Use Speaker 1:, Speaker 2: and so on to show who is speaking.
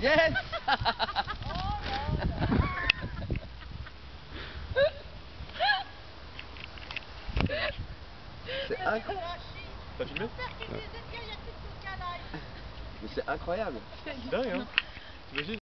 Speaker 1: Yes C'est incroyable.
Speaker 2: T'as filmé
Speaker 1: Mais c'est incroyable.
Speaker 2: C'est dingue, hein T'imagines